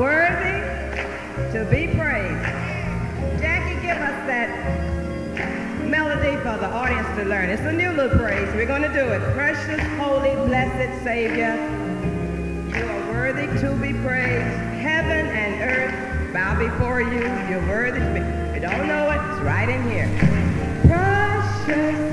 Worthy to be praised. Jackie, give us that melody for the audience to learn. It's a new little praise. We're going to do it. Precious, holy, blessed Savior, you are worthy to be praised. Heaven and earth bow before you. You're worthy to be. If you don't know it, it's right in here. Precious,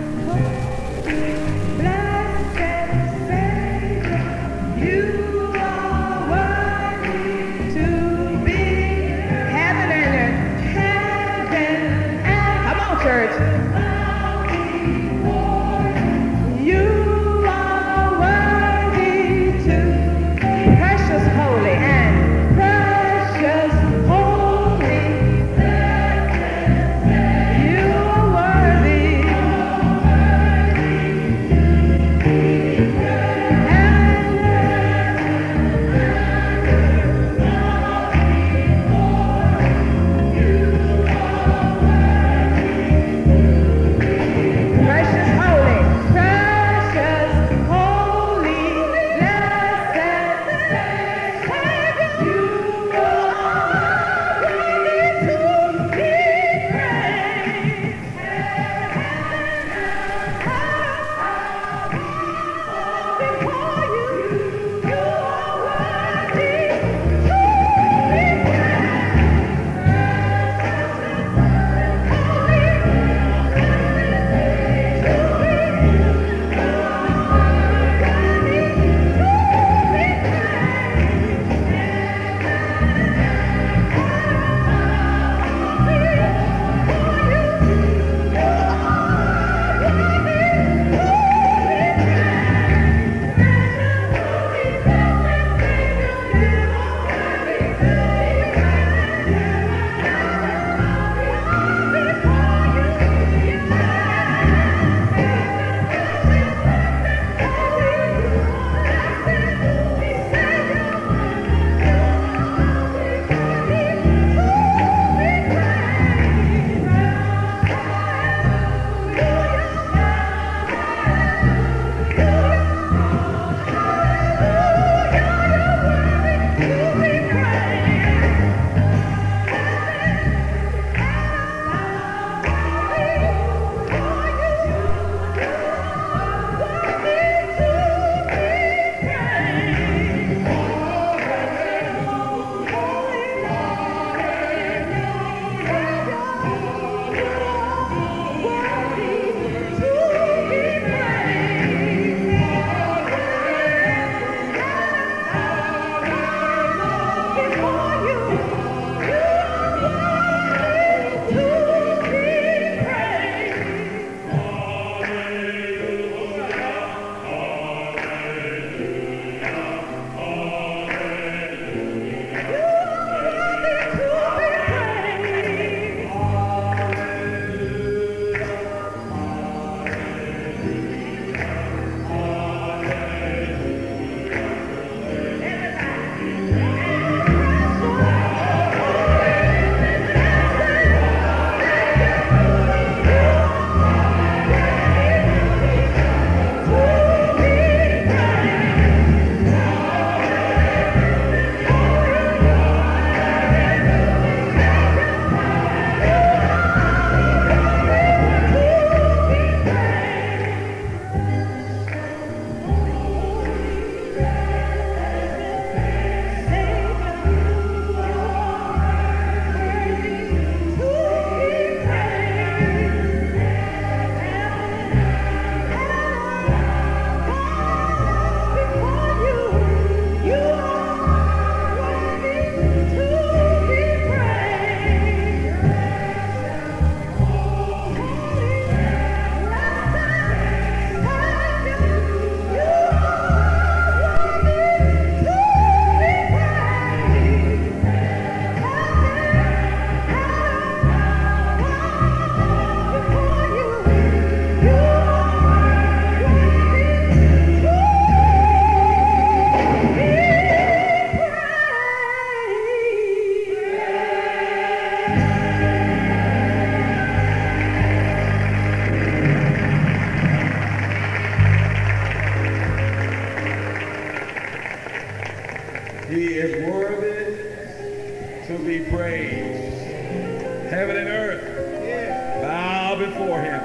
Heaven and earth bow before him.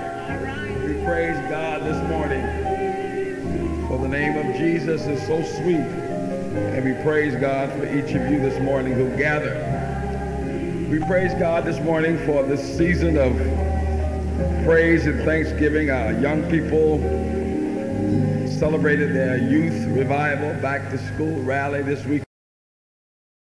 We praise God this morning. For the name of Jesus is so sweet. And we praise God for each of you this morning who gather. We praise God this morning for this season of praise and thanksgiving. Our young people celebrated their youth revival back to school rally this week.